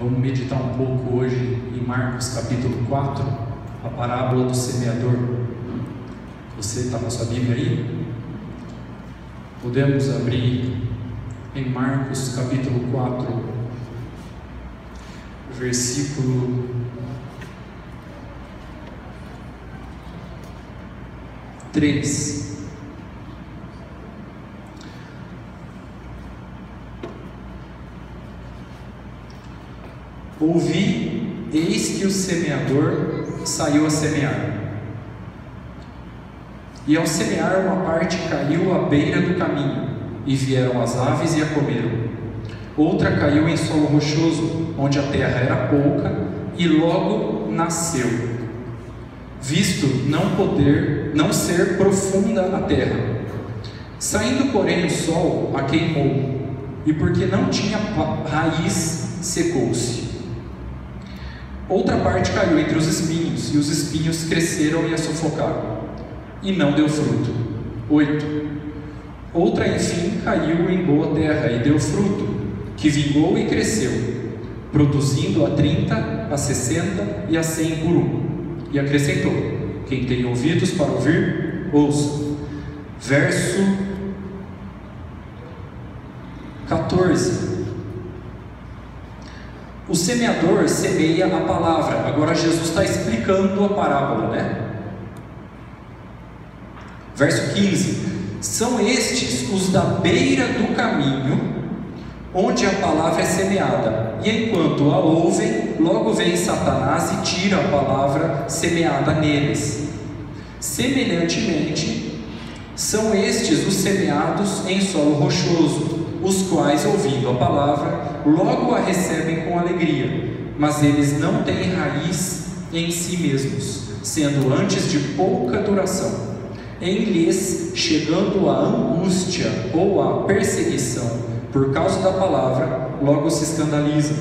Vamos meditar um pouco hoje em Marcos capítulo 4, a parábola do semeador. Você está com a sua Bíblia aí? Podemos abrir em Marcos capítulo 4, versículo três. Ouvi, eis que o semeador saiu a semear. E ao semear, uma parte caiu à beira do caminho, e vieram as aves e a comeram. Outra caiu em solo rochoso, onde a terra era pouca, e logo nasceu, visto não poder, não ser profunda a terra. Saindo, porém, o sol a queimou, e porque não tinha raiz, secou-se. Outra parte caiu entre os espinhos, e os espinhos cresceram e a sufocaram, e não deu fruto. 8. Outra, enfim, caiu em boa terra e deu fruto, que vingou e cresceu, produzindo a 30, a 60 e a 100 por um. E acrescentou: Quem tem ouvidos para ouvir, ouça. Verso 14. O semeador semeia a palavra. Agora Jesus está explicando a parábola, né? Verso 15: São estes os da beira do caminho, onde a palavra é semeada. E enquanto a ouvem, logo vem Satanás e tira a palavra semeada neles. Semelhantemente, são estes os semeados em solo rochoso os quais, ouvindo a palavra, logo a recebem com alegria, mas eles não têm raiz em si mesmos, sendo antes de pouca duração. Em lhes, chegando a angústia ou a perseguição por causa da palavra, logo se escandalizam.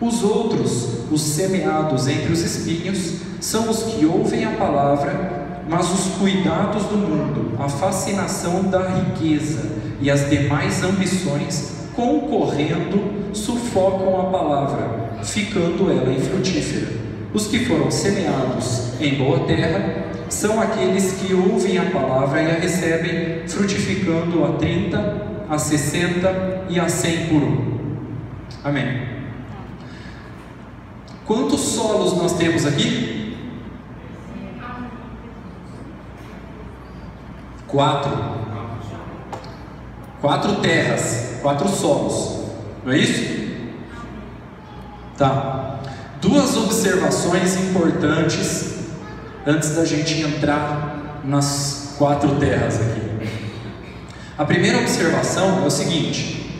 Os outros, os semeados entre os espinhos, são os que ouvem a palavra, mas os cuidados do mundo, a fascinação da riqueza e as demais ambições, concorrendo, sufocam a palavra, ficando ela infrutífera. Os que foram semeados em boa terra são aqueles que ouvem a palavra e a recebem, frutificando a 30, a 60 e a 100 por um. Amém. Quantos solos nós temos aqui? Quatro. Quatro terras, quatro solos. Não é isso? Tá. Duas observações importantes antes da gente entrar nas quatro terras aqui. A primeira observação é o seguinte: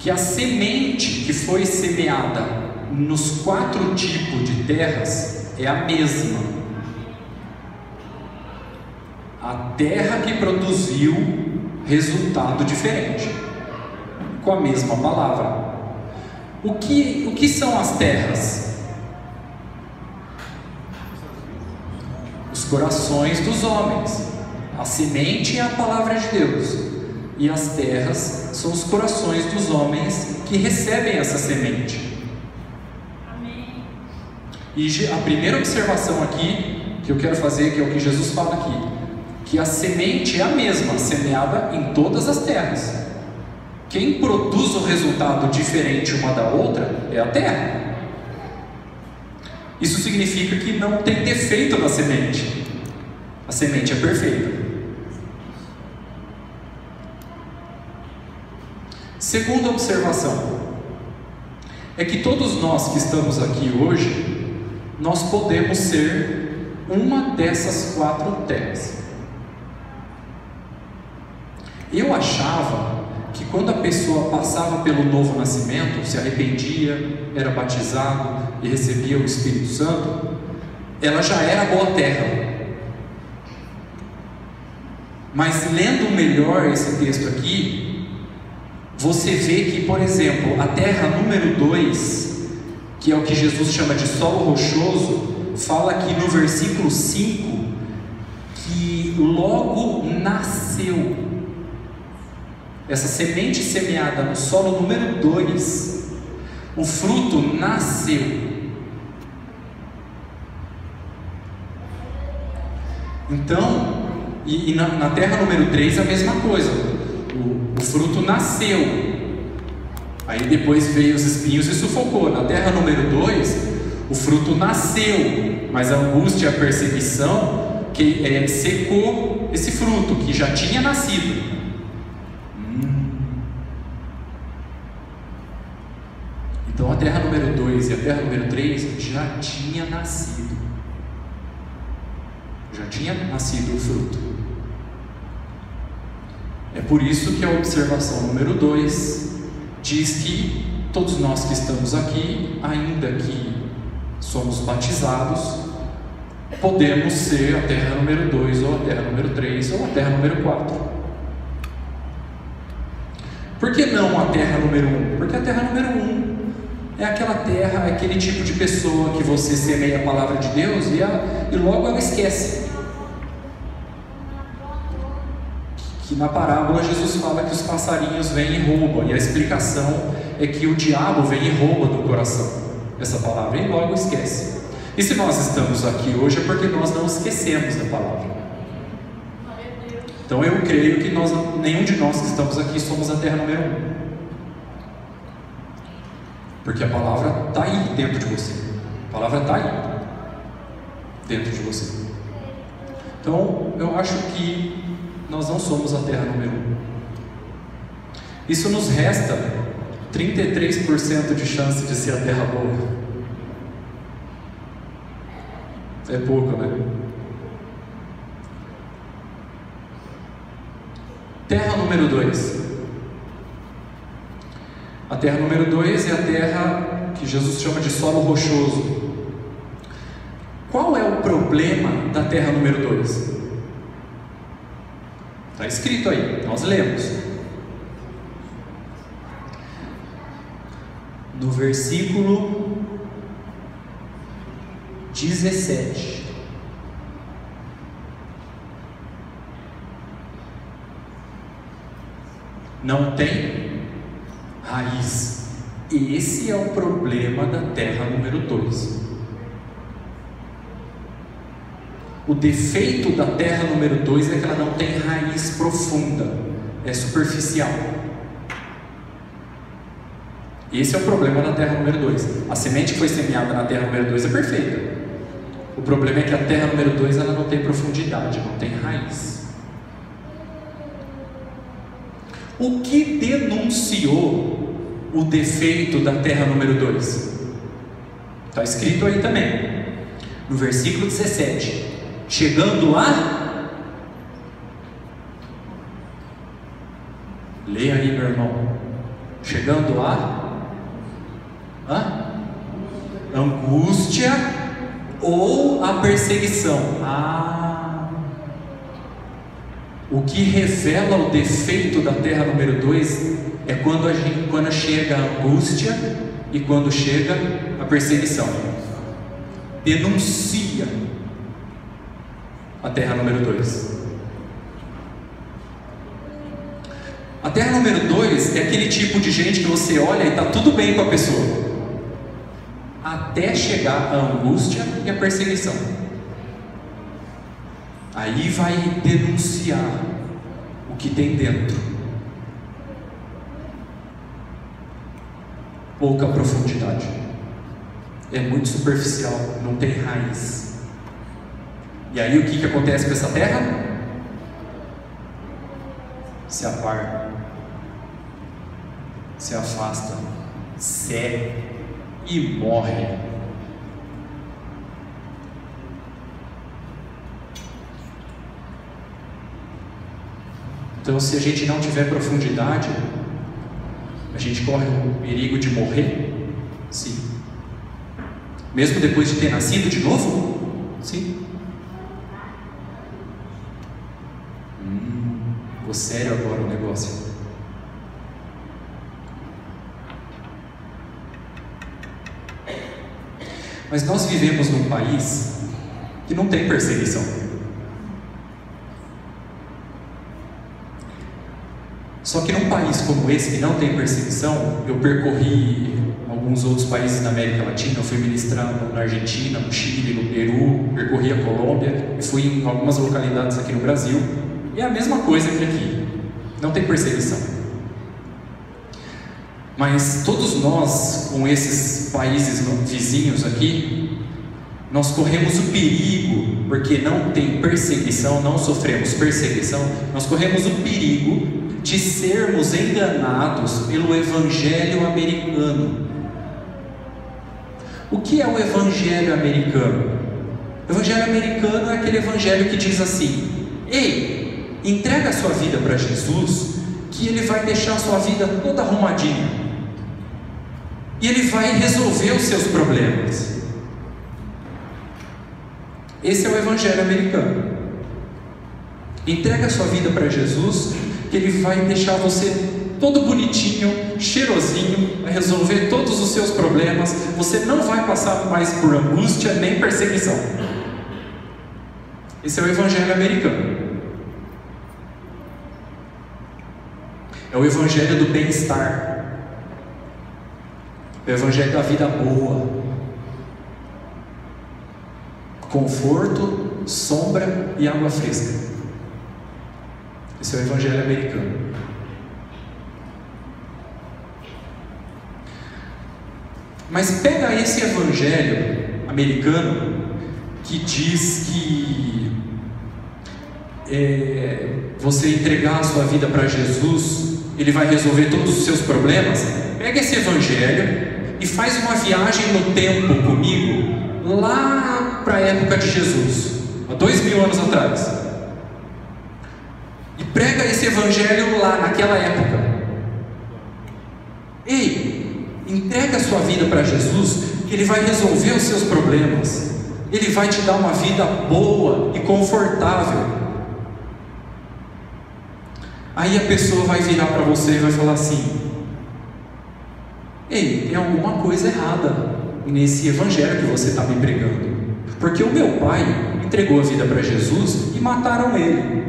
que a semente que foi semeada nos quatro tipos de terras é a mesma a terra que produziu resultado diferente, com a mesma palavra. O que, o que são as terras? Os corações dos homens. A semente é a palavra de Deus. E as terras são os corações dos homens que recebem essa semente. Amém. E a primeira observação aqui que eu quero fazer, que é o que Jesus fala aqui, que a semente é a mesma, semeada em todas as terras. Quem produz o resultado diferente uma da outra é a terra. Isso significa que não tem defeito na semente. A semente é perfeita. Segunda observação é que todos nós que estamos aqui hoje, nós podemos ser uma dessas quatro terras. Eu achava que quando a pessoa passava pelo novo nascimento, se arrependia, era batizado e recebia o Espírito Santo, ela já era boa terra. Mas lendo melhor esse texto aqui, você vê que, por exemplo, a terra número 2, que é o que Jesus chama de solo rochoso, fala aqui no versículo 5 que logo nasceu essa semente semeada no solo número 2 O fruto nasceu. Então, e, e na, na, terra número 3 a mesma coisa. O, o fruto nasceu. Aí depois veio os espinhos e sufocou. Na terra número 2, o fruto nasceu, mas a angústia a perseguição que é, secou esse fruto que já tinha nascido. Hum. Então a terra número 2 e a terra número 3 já tinha nascido. Já tinha nascido o fruto. É por isso que a observação número 2 diz que todos nós que estamos aqui, ainda que somos batizados, podemos ser a terra número 2, ou a terra número 3, ou a terra número 4. Por que não a terra número 1? Um? Porque a terra número 1 um é aquela terra, é aquele tipo de pessoa que você semeia a palavra de Deus e, a, e logo ela esquece. Que na parábola Jesus fala que os passarinhos vêm e roubam, e a explicação é que o diabo vem e rouba do coração essa palavra e logo esquece. E se nós estamos aqui hoje é porque nós não esquecemos da palavra. Então eu creio que nós, nenhum de nós que estamos aqui somos a terra número um. Porque a palavra está aí dentro de você. A palavra está aí dentro de você. Então eu acho que nós não somos a terra número um. Isso nos resta 33% de chance de ser a terra boa. É pouco, né? Terra número 2. A terra número 2 é a terra que Jesus chama de solo rochoso. Qual é o problema da terra número 2? Está escrito aí, nós lemos. no versículo 17. Não tem raiz. Esse é o problema da terra número 2. O defeito da terra número 2 é que ela não tem raiz profunda, é superficial. Esse é o problema na terra número 2. A semente que foi semeada na terra número 2 é perfeita. O problema é que a terra número 2 ela não tem profundidade, não tem raiz. O que denunciou o defeito da terra número 2? Está escrito aí também, no versículo 17. Chegando lá, leia aí, meu irmão. Chegando lá, Hã? Angústia ou a perseguição. Ah. O que revela o defeito da terra número 2 é quando, a gente, quando chega a angústia e quando chega a perseguição. Denuncia a terra número 2. A terra número 2 é aquele tipo de gente que você olha e está tudo bem com a pessoa até chegar a angústia e a perseguição. Aí vai denunciar o que tem dentro. Pouca profundidade. É muito superficial, não tem raiz. E aí o que, que acontece com essa terra? Se aparta, se afasta, segue e morre. Então, se a gente não tiver profundidade, a gente corre o perigo de morrer? Sim. Mesmo depois de ter nascido de novo? Sim. Hum, ficou sério agora o negócio. Mas nós vivemos num país que não tem perseguição. Só que num país como esse que não tem perseguição, eu percorri alguns outros países da América Latina. Eu fui ministrando na Argentina, no Chile, no Peru, percorri a Colômbia e fui em algumas localidades aqui no Brasil. E é a mesma coisa que aqui. Não tem perseguição. Mas todos nós, com esses países vizinhos aqui, nós corremos o perigo, porque não tem perseguição, não sofremos perseguição, nós corremos o perigo de sermos enganados pelo evangelho americano. O que é o evangelho americano? O evangelho americano é aquele evangelho que diz assim: Ei, entrega a sua vida para Jesus, que Ele vai deixar a sua vida toda arrumadinha. E Ele vai resolver os seus problemas. Esse é o evangelho americano. Entrega a sua vida para Jesus, que Ele vai deixar você todo bonitinho, cheirosinho, vai resolver todos os seus problemas. Você não vai passar mais por angústia nem perseguição. Esse é o evangelho americano. É o evangelho do bem-estar. É o evangelho da vida boa. Conforto, sombra e água fresca. Esse é o evangelho americano. Mas pega esse evangelho americano que diz que é, você entregar a sua vida para Jesus, ele vai resolver todos os seus problemas. Pega esse evangelho e faz uma viagem no tempo comigo, lá para a época de Jesus, há dois mil anos atrás. E prega esse evangelho lá, naquela época. Ei, entrega a sua vida para Jesus, que Ele vai resolver os seus problemas. Ele vai te dar uma vida boa e confortável. Aí a pessoa vai virar para você e vai falar assim: Ei, tem alguma coisa errada nesse evangelho que você está me pregando. Porque o meu pai entregou a vida para Jesus e mataram ele.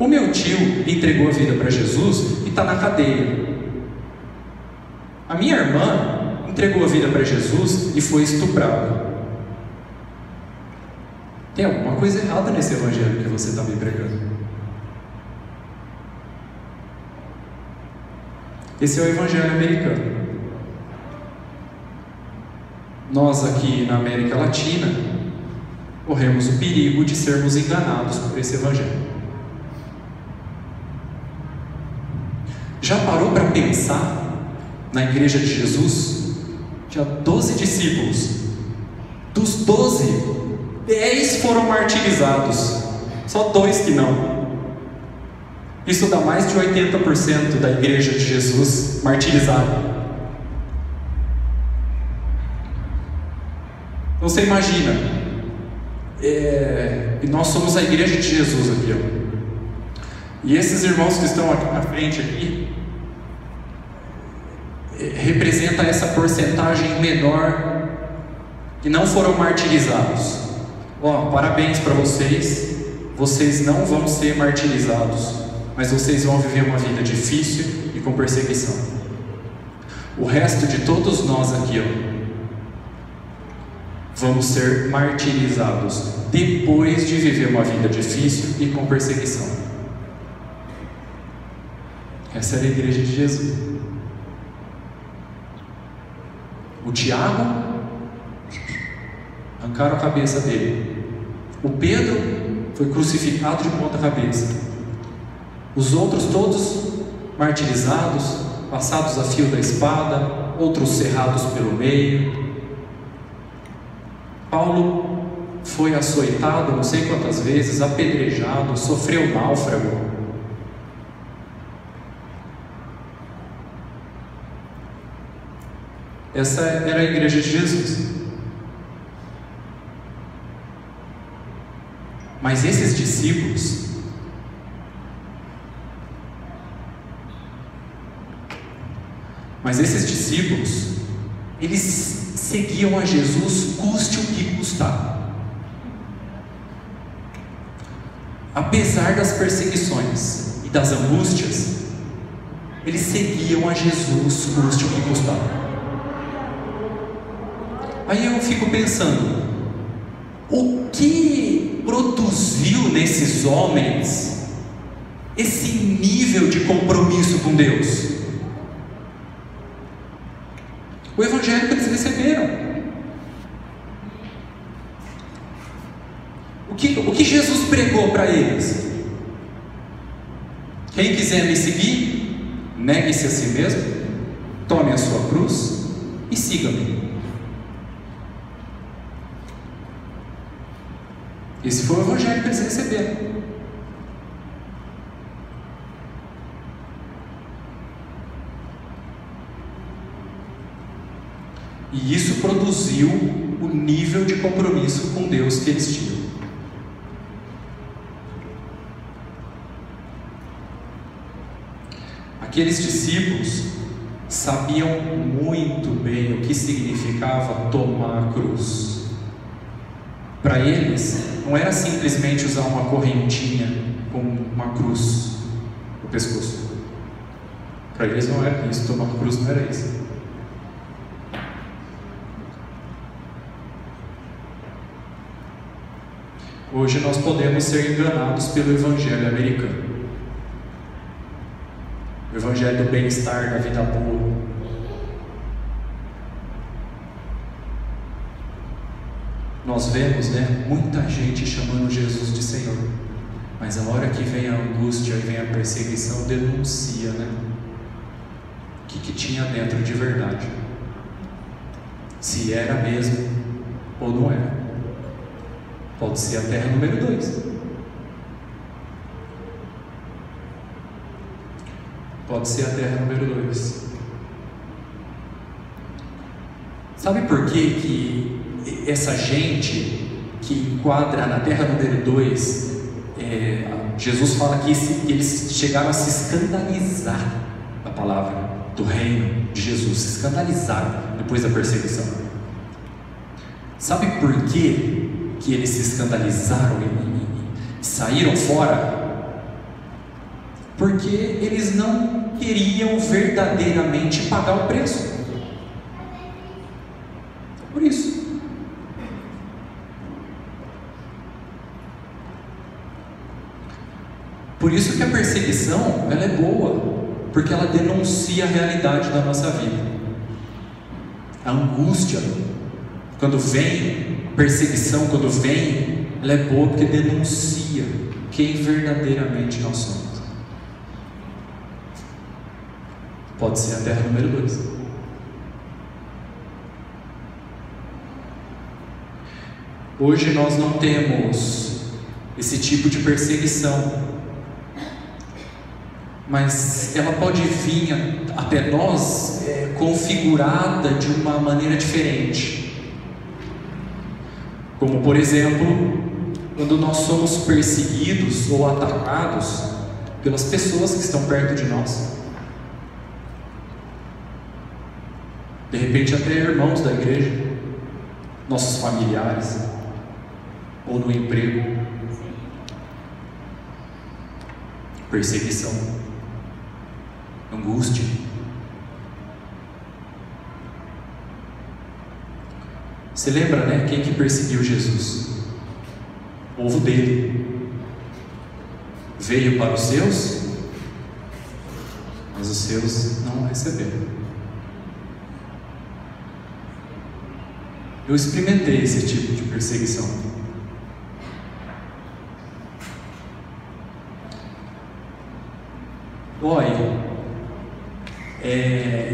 O meu tio entregou a vida para Jesus e está na cadeia. A minha irmã entregou a vida para Jesus e foi estuprada. Tem alguma coisa errada nesse evangelho que você está me pregando. Esse é o evangelho americano. Nós aqui na América Latina corremos o perigo de sermos enganados por esse evangelho. Já parou para pensar na igreja de Jesus? Tinha 12 discípulos. Dos 12, 10 foram martirizados. Só dois que não. Isso dá mais de 80% da igreja de Jesus martirizada. Então você imagina, é, e nós somos a igreja de Jesus aqui, ó. E esses irmãos que estão aqui na frente aqui, é, representa essa porcentagem menor que não foram martirizados. Ó, parabéns para vocês. Vocês não vão ser martirizados, mas vocês vão viver uma vida difícil e com perseguição. O resto de todos nós aqui, ó, vamos ser martirizados depois de viver uma vida difícil e com perseguição. Essa era a igreja de Jesus. O Tiago, arrancaram a cabeça dele. O Pedro foi crucificado de ponta cabeça. Os outros todos martirizados, passados a fio da espada, outros cerrados pelo meio, Paulo foi açoitado não sei quantas vezes, apedrejado, sofreu náufrago. Essa era a igreja de Jesus. Mas esses discípulos, mas esses discípulos, eles seguiam a Jesus, custe o que custar. Apesar das perseguições e das angústias, eles seguiam a Jesus, custe o que custar. Aí eu fico pensando, o que produziu nesses homens esse nível de compromisso com Deus? O evangelho que eles receberam. O que, o que Jesus pregou para eles? Quem quiser me seguir, negue-se a si mesmo, tome a sua cruz e siga-me. Esse foi o evangelho que eles receberam. E isso produziu o nível de compromisso com Deus que eles tinham. Aqueles discípulos sabiam muito bem o que significava tomar a cruz. Para eles, não era simplesmente usar uma correntinha com uma cruz no pescoço. Para eles não era isso, tomar cruz não era isso. Hoje nós podemos ser enganados pelo evangelho americano. O evangelho do bem-estar, da vida boa. Nós vemos, né, muita gente chamando Jesus de Senhor. Mas a hora que vem a angústia e vem a perseguição, denuncia, né? O que, que tinha dentro de verdade. Se era mesmo ou não era. Pode ser a terra número 2. Pode ser a terra número 2. Sabe por que, que essa gente que enquadra na terra número 2, é, Jesus fala que, esse, eles chegaram a se escandalizar da palavra do reino de Jesus, se escandalizaram depois da perseguição. Sabe por que que eles se escandalizaram e saíram fora? Porque eles não queriam verdadeiramente pagar o preço. Por isso. Por isso que a perseguição ela é boa, porque ela denuncia a realidade da nossa vida. A angústia, quando vem perseguição, quando vem, ela é boa porque denuncia quem verdadeiramente nós somos. Pode ser a terra número dois. Hoje nós não temos esse tipo de perseguição, mas ela pode vir até nós é, configurada de uma maneira diferente. Como, por exemplo, quando nós somos perseguidos ou atacados pelas pessoas que estão perto de nós. De repente, até irmãos da igreja, nossos familiares, ou no emprego. Perseguição, angústia. Você lembra, né? Quem que perseguiu Jesus? O povo dele. Veio para os seus, mas os seus não receberam. Eu experimentei esse tipo de perseguição. Dói.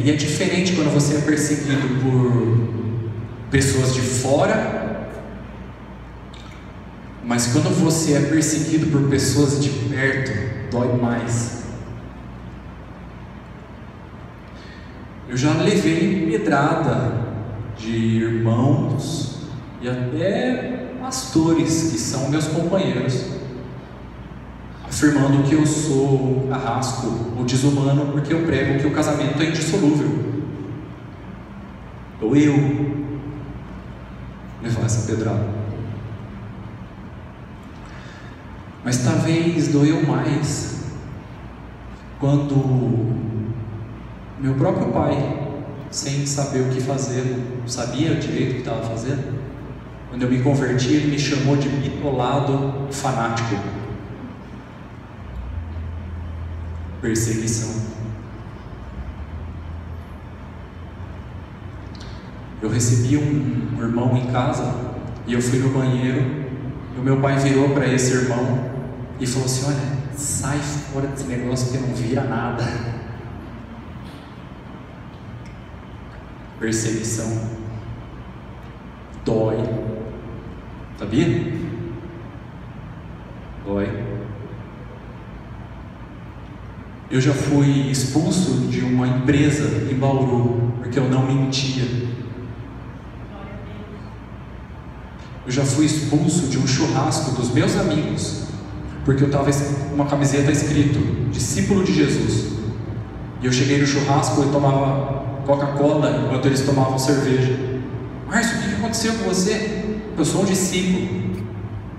E é diferente quando você é perseguido por pessoas de fora, mas quando você é perseguido por pessoas de perto, dói mais. Eu já levei pedrada de irmãos e até pastores que são meus companheiros, afirmando que eu sou carrasco ou desumano porque eu prego que o casamento é indissolúvel. Ou eu, levar essa pedrada. Mas talvez doeu mais quando Meu próprio pai, sem saber o que fazer, sabia direito o que estava fazendo. Quando eu me converti, ele me chamou de bitolado fanático. Perseguição. Eu recebi um irmão em casa e eu fui no banheiro e o meu pai virou para esse irmão e falou assim: Olha, sai fora desse negócio que não vira nada. Perseguição dói, sabia? Dói. Eu já fui expulso de uma empresa em Bauru porque eu não mentia. Eu já fui expulso de um churrasco dos meus amigos, porque eu estava com uma camiseta escrito discípulo de Jesus. E eu cheguei no churrasco e tomava Coca-Cola enquanto eles tomavam cerveja. Márcio, o que aconteceu com você? Eu sou um discípulo.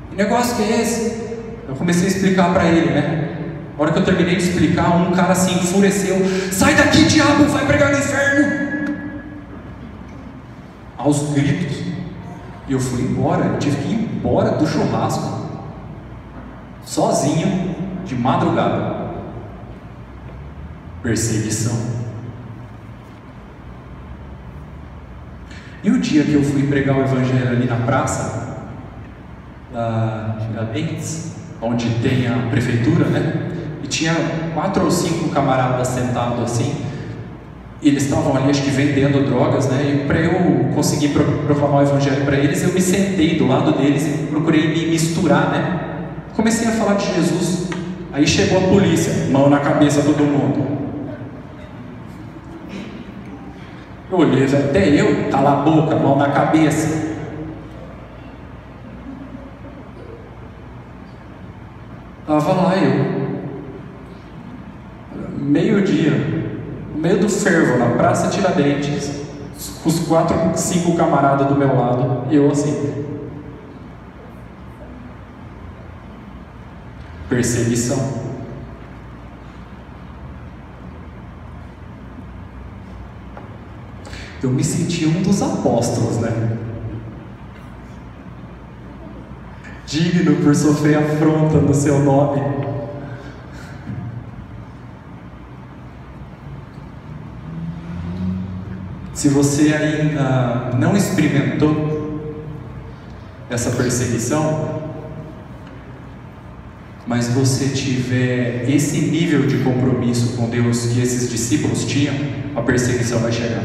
Que negócio que é esse? Eu comecei a explicar para ele, né? A hora que eu terminei de explicar, um cara assim enfureceu: Sai daqui, diabo, vai pregar no inferno! Aos gritos. E eu fui embora, eu tive que ir embora do churrasco, sozinho, de madrugada. Perseguição. E o dia que eu fui pregar o evangelho ali na praça, da Tiradentes, onde tem a prefeitura, né? E tinha quatro ou cinco camaradas sentados assim, eles estavam ali, acho que vendendo drogas, né? E para eu conseguir proclamar o evangelho para eles, eu me sentei do lado deles e procurei me misturar, né? Comecei a falar de Jesus. Aí chegou a polícia, mão na cabeça todo mundo. Eu olhei, até eu, cala a boca, mão na cabeça. Tava lá eu, meio-dia, no meio do fervo, na Praça Tiradentes, os quatro, cinco camaradas do meu lado, eu assim. Perseguição. Eu me senti um dos apóstolos, né? Digno por sofrer afronta no seu nome. Se você ainda não experimentou essa perseguição, mas você tiver esse nível de compromisso com Deus que esses discípulos tinham, a perseguição vai chegar.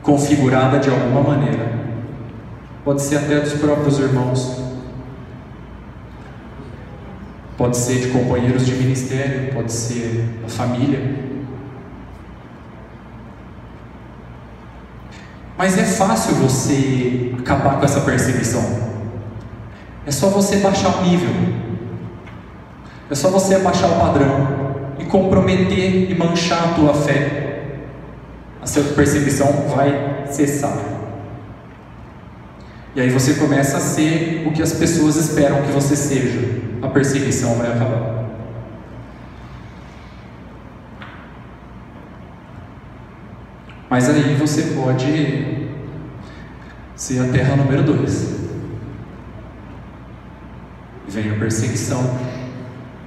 Configurada de alguma maneira. Pode ser até dos próprios irmãos. Pode ser de companheiros de ministério, pode ser da família. Mas é fácil você acabar com essa perseguição. É só você baixar o nível. É só você abaixar o padrão e comprometer e manchar a tua fé. A sua perseguição vai cessar. E aí você começa a ser o que as pessoas esperam que você seja. A perseguição vai acabar. Mas aí você pode ser a terra número dois. Vem a perseguição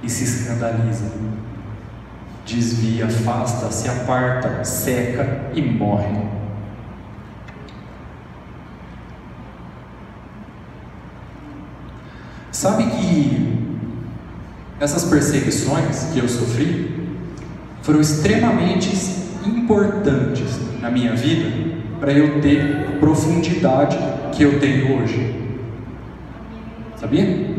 e se escandaliza. Desvia, afasta, se aparta, seca e morre. Sabe que essas perseguições que eu sofri foram extremamente importantes na minha vida para eu ter a profundidade que eu tenho hoje. Sabia?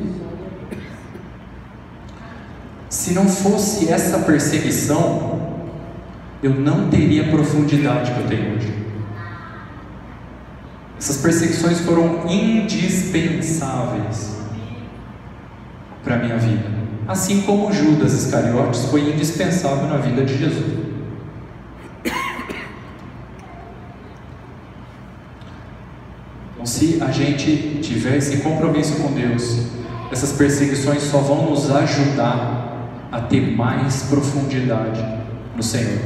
Se não fosse essa perseguição, eu não teria a profundidade que eu tenho hoje. Essas perseguições foram indispensáveis para a minha vida. Assim como Judas Iscariotes foi indispensável na vida de Jesus. se a gente tiver esse compromisso com Deus, essas perseguições só vão nos ajudar a ter mais profundidade no Senhor.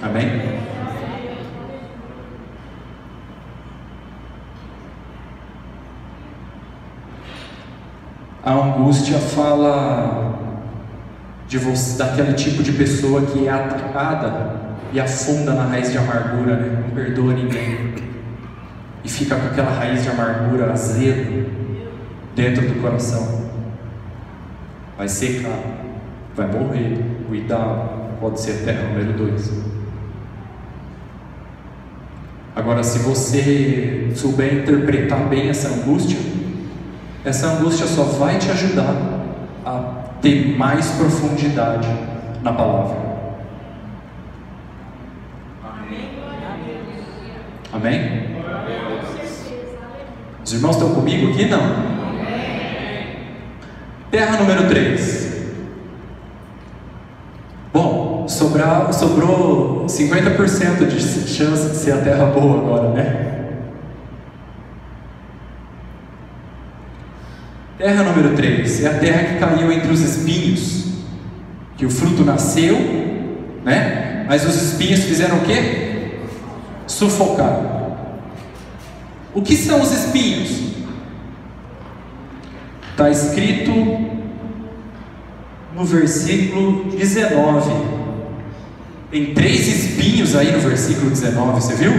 Amém? A angústia fala de você, daquele tipo de pessoa que é atacada e afunda na raiz de amargura, né? não perdoa ninguém. E fica com aquela raiz de amargura azedo dentro do coração. Vai secar, vai morrer, cuidado, pode ser até número dois. Agora, se você souber interpretar bem essa angústia, essa angústia só vai te ajudar a ter mais profundidade na palavra. Amém? Os irmãos estão comigo aqui? Não? Terra número 3. Bom, sobrar, sobrou 50% de chance de ser a terra boa agora, né? Terra número 3 é a terra que caiu entre os espinhos, que o fruto nasceu, né? Mas os espinhos fizeram o quê? Sufocar. O que são os espinhos? Está escrito no versículo 19. Tem três espinhos aí no versículo 19, você viu?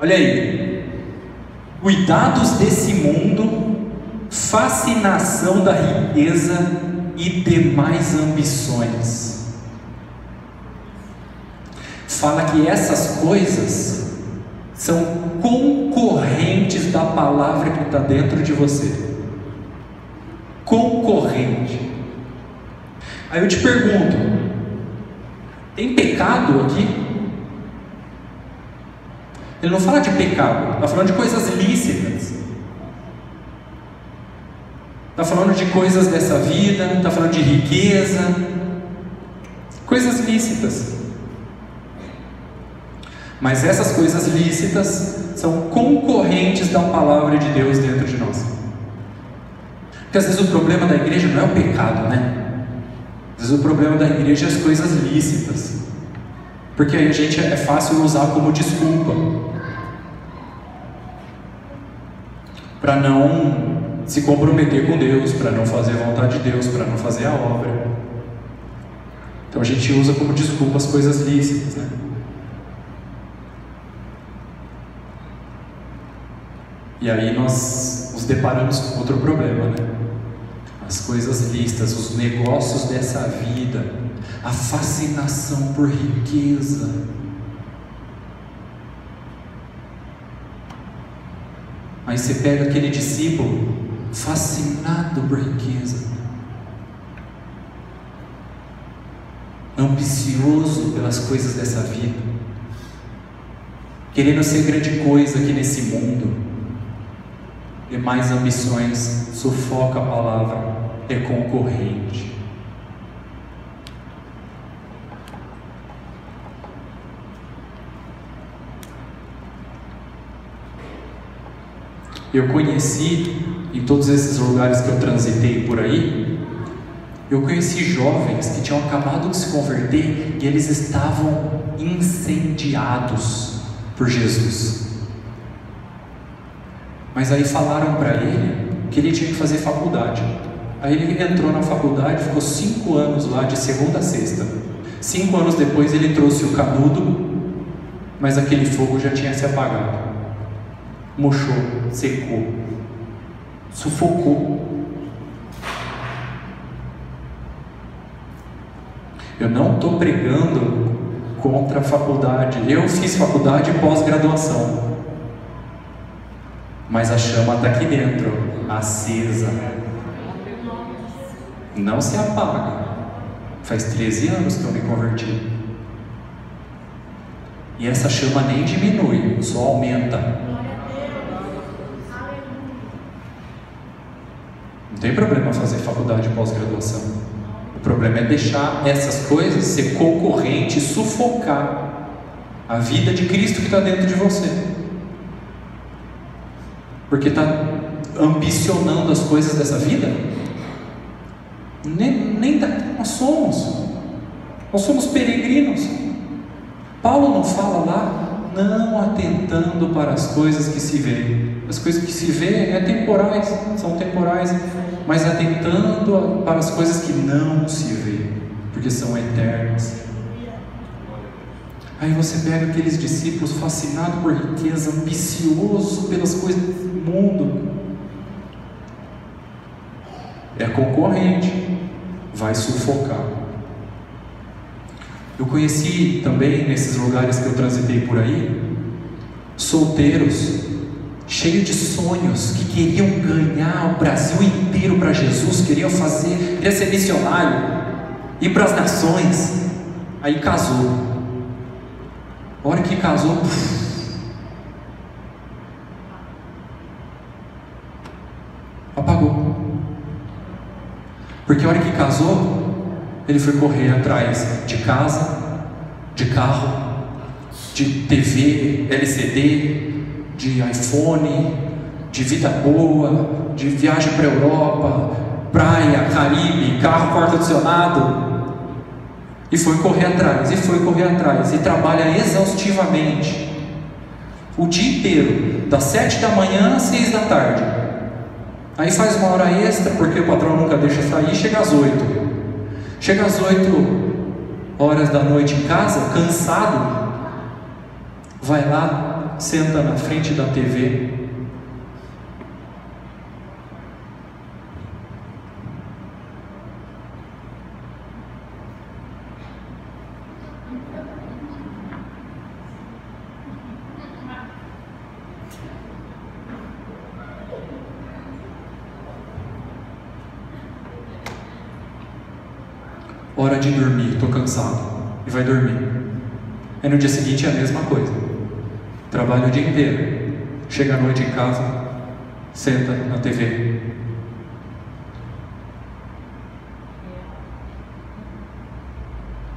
Olha aí. Cuidados desse mundo, fascinação da riqueza e demais ambições. Fala que essas coisas são concorrentes da palavra que está dentro de você. Concorrente. Aí eu te pergunto: tem pecado aqui? Ele não fala de pecado, está falando de coisas lícitas. Está falando de coisas dessa vida, está falando de riqueza, coisas lícitas. Mas essas coisas lícitas são concorrentes da palavra de Deus dentro de nós. Porque às vezes o problema da igreja não é o pecado, né? Às vezes o problema da igreja é as coisas lícitas. Porque aí a gente é fácil usar como desculpa. Para não se comprometer com Deus, para não fazer a vontade de Deus, para não fazer a obra. Então a gente usa como desculpa as coisas lícitas, né? E aí nós nos deparamos com outro problema, né? As coisas listas, os negócios dessa vida, a fascinação por riqueza. Aí você pega aquele discípulo fascinado por riqueza, ambicioso pelas coisas dessa vida, querendo ser grande coisa aqui nesse mundo demais ambições, sufoca a palavra, é concorrente. Eu conheci, em todos esses lugares que eu transitei por aí, eu conheci jovens que tinham acabado de se converter e eles estavam incendiados por Jesus. Mas aí falaram para ele que ele tinha que fazer faculdade. Aí ele entrou na faculdade, ficou cinco anos lá, de segunda a sexta. Cinco anos depois ele trouxe o canudo, mas aquele fogo já tinha se apagado. Mochou, secou, sufocou. Eu não estou pregando contra a faculdade. Eu fiz faculdade pós-graduação mas a chama está aqui dentro, acesa. Não se apaga. Faz 13 anos que eu me converti. E essa chama nem diminui, só aumenta. Não tem problema fazer faculdade pós-graduação. O problema é deixar essas coisas ser concorrente, sufocar a vida de Cristo que está dentro de você porque está ambicionando as coisas dessa vida? Nem, nem da, nós somos. Nós somos peregrinos. Paulo não fala lá, não atentando para as coisas que se veem. As coisas que se veem é temporais, são temporais, mas atentando para as coisas que não se veem, porque são eternas. Aí você pega aqueles discípulos fascinados por riqueza, ambicioso pelas coisas do mundo. É concorrente, vai sufocar. Eu conheci também nesses lugares que eu transitei por aí, solteiros, cheios de sonhos, que queriam ganhar o Brasil inteiro para Jesus, queriam fazer, queriam ser missionário, ir para as nações. Aí casou. A hora que casou, apagou. Porque a hora que casou, ele foi correr atrás de casa, de carro, de TV, LCD, de iPhone, de vida boa, de viagem para Europa, praia, Caribe, carro porta-adicionado. E foi correr atrás, e foi correr atrás, e trabalha exaustivamente. O dia inteiro, das sete da manhã às seis da tarde. Aí faz uma hora extra, porque o patrão nunca deixa sair, chega às oito. Chega às 8 horas da noite em casa, cansado, vai lá, senta na frente da TV. Hora de dormir, estou cansado, e vai dormir. Aí no dia seguinte é a mesma coisa. Trabalha o dia inteiro, chega à noite em casa, senta na TV.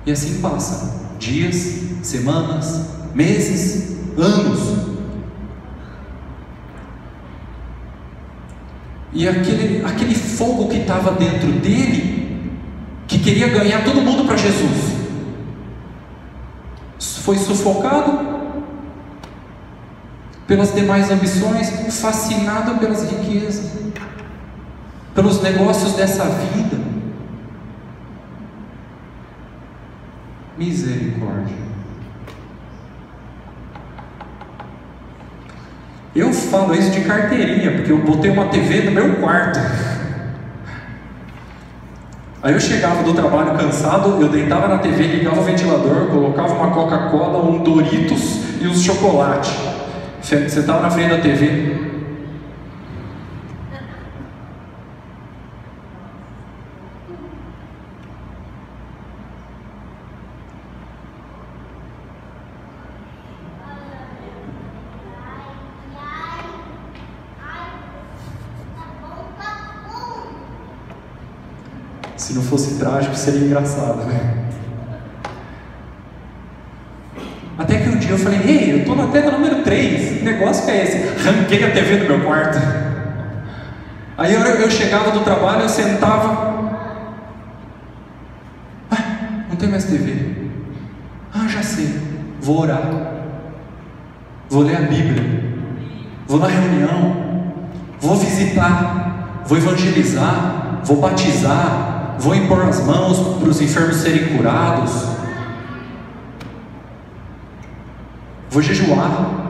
E assim passa dias, semanas, meses, anos. E aquele, aquele fogo que estava dentro dele queria ganhar todo mundo para Jesus. Foi sufocado pelas demais ambições, fascinado pelas riquezas, pelos negócios dessa vida. Misericórdia. Eu falo isso de carteirinha, porque eu botei uma TV no meu quarto. Aí eu chegava do trabalho cansado, eu deitava na TV, ligava o ventilador, colocava uma Coca-Cola, um Doritos e uns chocolate. Você estava na frente da TV, Se não fosse trágico, seria engraçado, né? Até que um dia eu falei, ei, eu estou na tela número 3, que negócio é esse? Ranquei a TV do meu quarto. Aí eu, eu chegava do trabalho, eu sentava. Ah, não tem mais TV. Ah, já sei. Vou orar. Vou ler a Bíblia. Vou na reunião. Vou visitar. Vou evangelizar. Vou batizar vou impor as mãos para os enfermos serem curados, vou jejuar.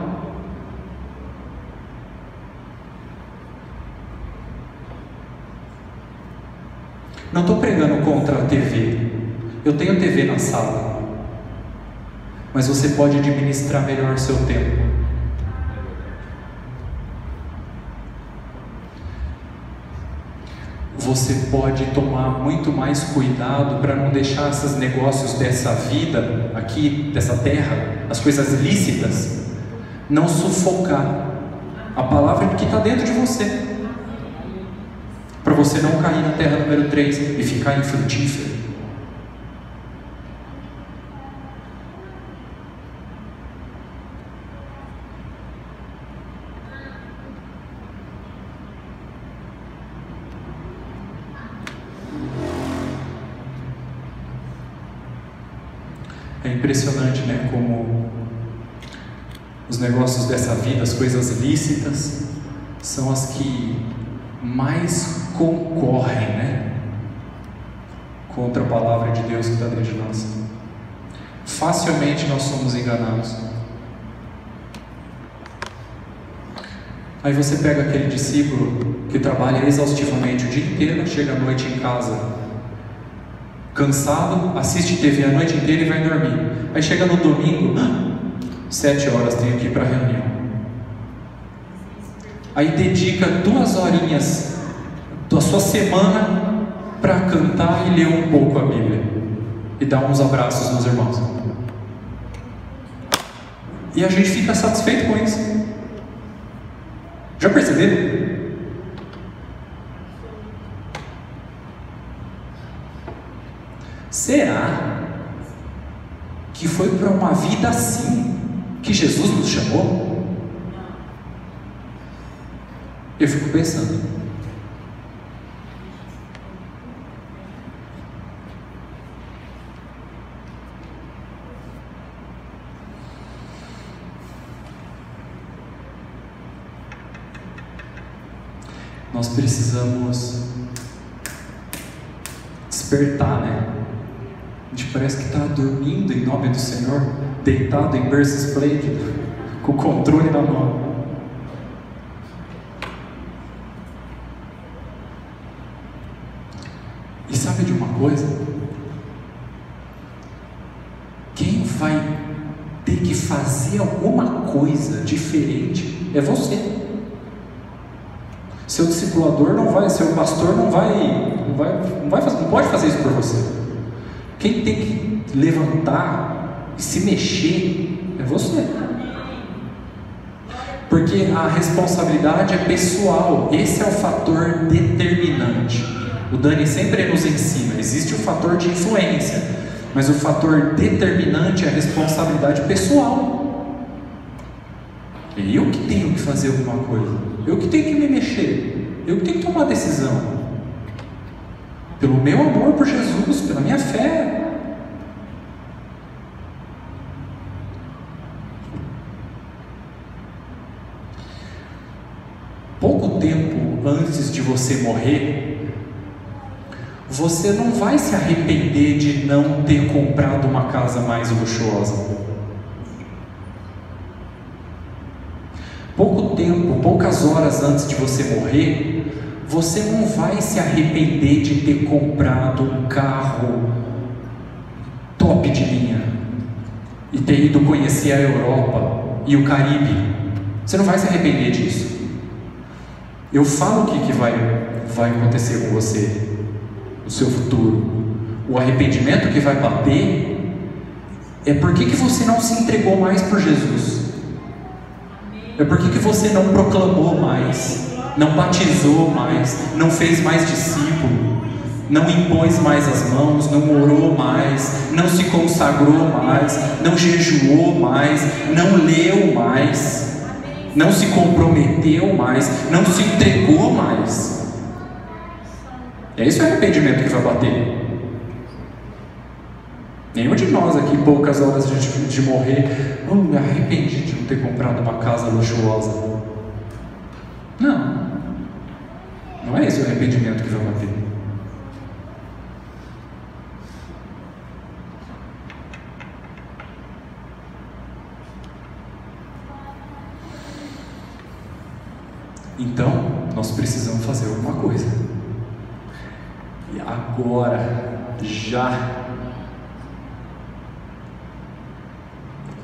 Não estou pregando contra a TV. Eu tenho TV na sala. Mas você pode administrar melhor seu tempo. Você pode tomar muito mais cuidado para não deixar esses negócios dessa vida aqui, dessa terra, as coisas lícitas, não sufocar a palavra que está dentro de você. Para você não cair na terra número 3 e ficar infrutífero. É impressionante, né? Como os negócios dessa vida, as coisas lícitas, são as que mais concorrem, né? Contra a palavra de Deus que está dentro de nós. Facilmente nós somos enganados. Aí você pega aquele discípulo que trabalha exaustivamente o dia inteiro, chega à noite em casa cansado, assiste TV a noite inteira e vai dormir. Aí chega no domingo, sete horas tenho que ir para a reunião. Aí dedica duas horinhas da sua semana para cantar e ler um pouco a Bíblia e dar uns abraços nos irmãos. E a gente fica satisfeito com isso. Já perceberam? Será que foi para uma vida assim que Jesus nos chamou? Eu fico pensando. Nós precisamos despertar, né? A gente parece que está dormindo em nome do Senhor, deitado em berço esplêndido, com o controle na mão. E sabe de uma coisa? Quem vai ter que fazer alguma coisa diferente é você. Seu discipulador não vai, seu pastor não vai, não vai, não vai fazer, não pode fazer isso por você. Quem tem que levantar e se mexer é você. Porque a responsabilidade é pessoal, esse é o fator determinante. O Dani sempre nos ensina: existe o fator de influência, mas o fator determinante é a responsabilidade pessoal. É eu que tenho que fazer alguma coisa, eu que tenho que me mexer, eu que tenho que tomar decisão pelo meu amor por Jesus, pela minha fé. Pouco tempo antes de você morrer, você não vai se arrepender de não ter comprado uma casa mais luxuosa. Pouco tempo, poucas horas antes de você morrer, você não vai se arrepender de ter comprado um carro top de linha e ter ido conhecer a Europa e o Caribe. Você não vai se arrepender disso. Eu falo o que, que vai, vai acontecer com você no seu futuro. O arrependimento que vai bater é porque que você não se entregou mais por Jesus. É porque que você não proclamou mais não batizou mais, não fez mais discípulo, não impôs mais as mãos, não orou mais, não se consagrou mais, não jejuou mais, não leu mais, não se comprometeu mais, não se entregou mais. É esse o arrependimento que vai bater. Nenhum de nós aqui, poucas horas de, de morrer, oh, me arrependi de não ter comprado uma casa luxuosa. Não. Não é esse o arrependimento que vai bater. Então, nós precisamos fazer alguma coisa. Agora, já.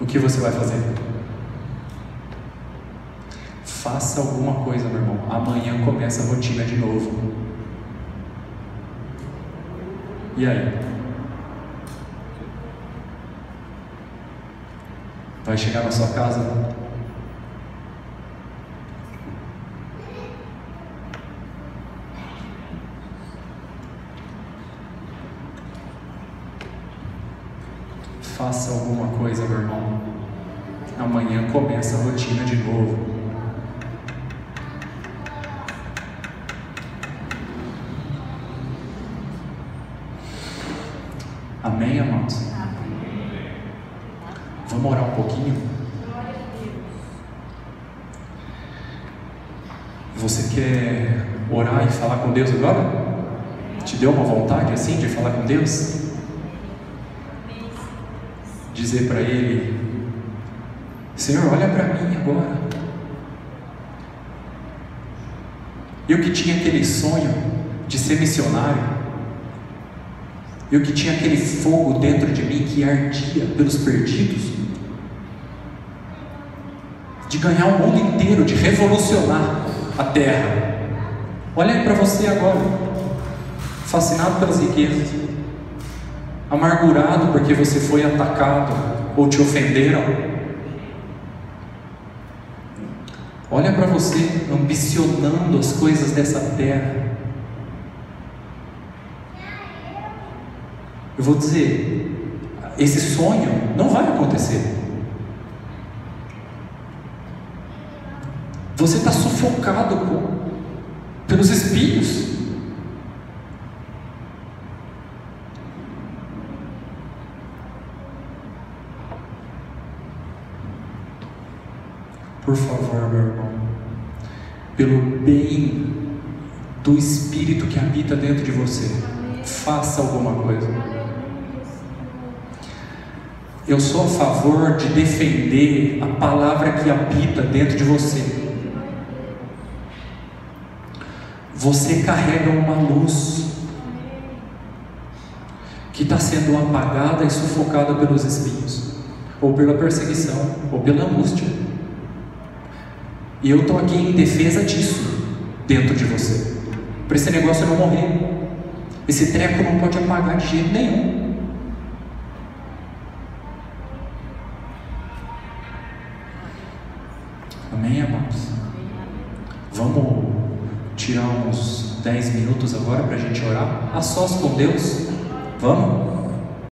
O que você vai fazer? Faça alguma coisa, meu irmão. Amanhã começa a rotina de novo. E aí? Vai chegar na sua casa? Faça alguma coisa, meu irmão. Amanhã começa a rotina de novo. Amém, amados? Vamos orar um pouquinho? Você quer orar e falar com Deus agora? Te deu uma vontade assim de falar com Deus? Dizer para Ele: Senhor, olha para mim agora. Eu que tinha aquele sonho de ser missionário, eu que tinha aquele fogo dentro de mim que ardia pelos perdidos, de ganhar o mundo inteiro, de revolucionar a terra. Olha para você agora, fascinado pelas riquezas, amargurado porque você foi atacado ou te ofenderam Olha para você ambicionando as coisas dessa terra. Eu vou dizer, esse sonho não vai acontecer. Você está sufocado com, pelos espinhos. Irmão, pelo bem do Espírito que habita dentro de você, faça alguma coisa. Eu sou a favor de defender a palavra que habita dentro de você. Você carrega uma luz que está sendo apagada e sufocada pelos espinhos, ou pela perseguição, ou pela angústia. E eu estou aqui em defesa disso dentro de você. Para esse negócio não morrer. Esse treco não pode apagar de jeito nenhum. Amém, amados? Vamos tirar uns 10 minutos agora para a gente orar a sós com Deus? Vamos?